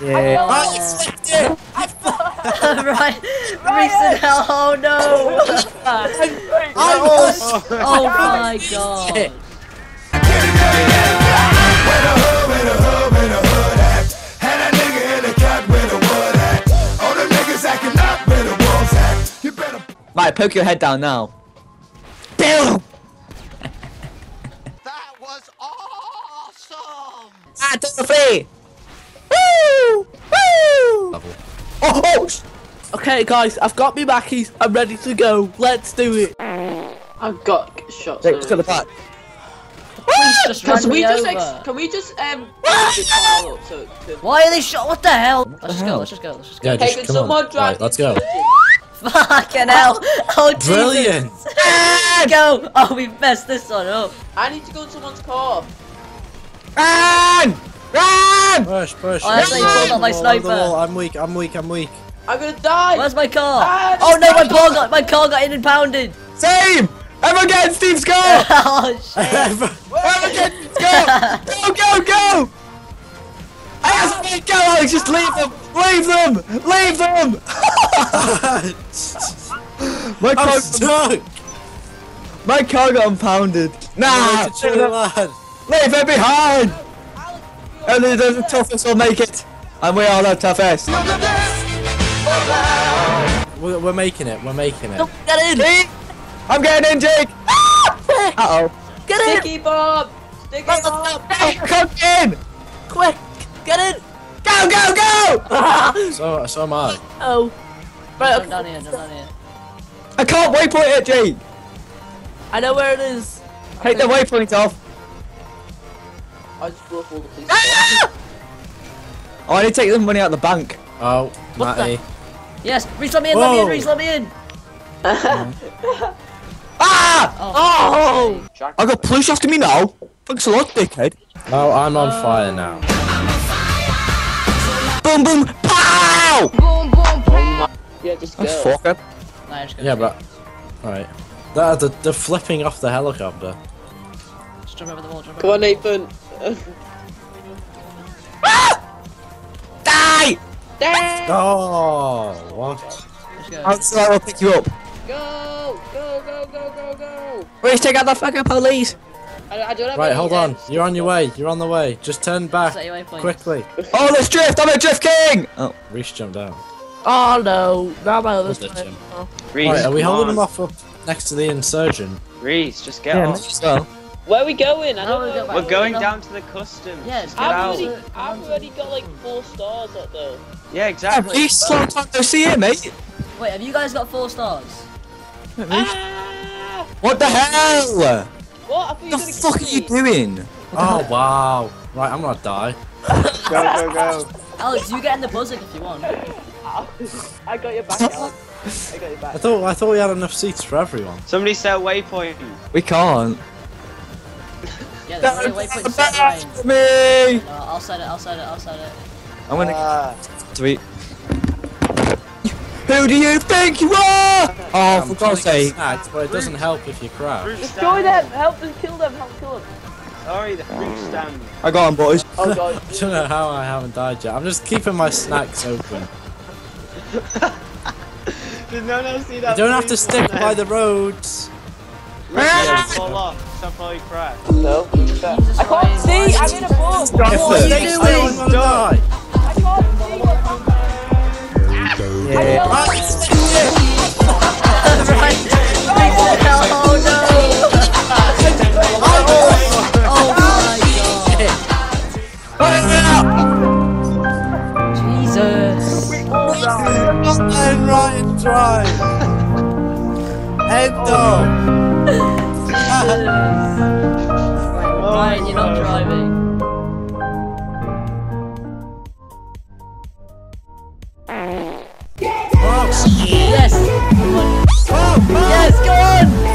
Yeah. Oh, you flipped it! right, recent hell. Oh no! I Oh my god! Right, poke your head down now. Bill! That was awesome! Ah, trophy! Woo! Woo! Level. Oh, oh! Okay, guys, I've got me Mackies. I'm ready to go. Let's do it. I've got shots. Wait, let's go to the back. Please just Can we just ex- can we just um push the car up so Why are they shot? What the hell? Let's just go. Let's just go. Let's just go. Yeah, Hey, just can someone on. Right, let's go. Fucking hell! Oh Jesus! Brilliant! Let's go! Oh, we messed this one up. I need to go in someone's car. Run! Run! Push, push. Oh, that's how you pulled out my Wall, over the sniper. wall. I'm weak, I'm weak, I'm weak. I'm gonna die. Where's my car? Ah, oh no, my just- car got my car got in and pounded. Same! Everyone get in Steve's car! oh shit! Everyone get in Steve's car! Go, go, go! Alex, go, Alex, just leave them! Leave them! Leave them! my, I'm stuck! my car got impounded. Nah! Wait to chill, lad. Leave it behind! Only the toughest will make it. And we are the toughest. We're, we're making it, we're making it. Get in! Jake! I'm getting in, Jake! Uh oh. Get in! Sticky Bob! Sticky bomb. Come in! Quick! Get in! Go, go, go! So, so am I. Oh. Right, Jump down here, jump down here. I can't waypoint it, Jake! I know where it is. Take the waypoint off. I just broke all the police. Ah! Oh, I need to take the money out of the bank. Oh, What the- Matty. Yes, Reese, let me in, let me in, Whoa. Reese, let me in. Ah! Oh! Oh! I got police after me now. Thanks a lot, dickhead. Oh, I'm on fire now. Boom, boom, pow! Yeah, just That's go. fuck up. Nah, just go Yeah, straight. but. Right. They're, they're, they're flipping off the helicopter. Just jump over the wall, jump Come over on, Nathan. Die! Damn. Oh, what? Let's. I'll, so I'll pick you up. Go, go, go, go, go, go. Please take out the fucking police. I, I don't have Right, hold on. You're on your way. You're on the way. Just turn back Set your waypoint. quickly. Oh, let's drift. I'm a drift king. Oh, Reese jumped down. Oh no! Now my other side. Oh. Reese, Right, are we holding on. them off up next to the insurgent? Reese, just get yeah, off. Me as well. Where are we going? I No, don't we know. go back. We're going down to the customs. Yeah, I've already, I've already got like four stars up though. Yeah, Yeah, exactly. Reese, long time no see here, mate. Wait, have you guys got four stars? Ah! What the hell? What? I thought you What the fuck are you doing? Oh, wow. Right, I'm gonna die. Go, go, go. Alex, you get in the Buzzard if you want. I got your back, Alex. I got your I thought I thought we had enough seats for everyone. Somebody set waypoint. We can't. Yeah, there's a waypoint set right. me. No, I'll set it, I'll set it, I'll set it. I'm gonna ah. tweet. Who do you think you are? Oh, I'm for God's sake. but it doesn't help if you crash. Destroy them! Help them! Kill them! Help kill them! Sorry, the fruit stand. I got him, boys. Oh god. I don't know how I haven't died yet. I'm just keeping my snacks open. Did no one else see that? You don't have to stick by the roads. Fall off. Stop while you crash. No. I can't see! I'm in a boat! What are you doing? die. I can't see! Yeah. right. Oh no! oh my god. Jesus. And Ryan you're not driving. Yes! Come on. oh, Yes, go on!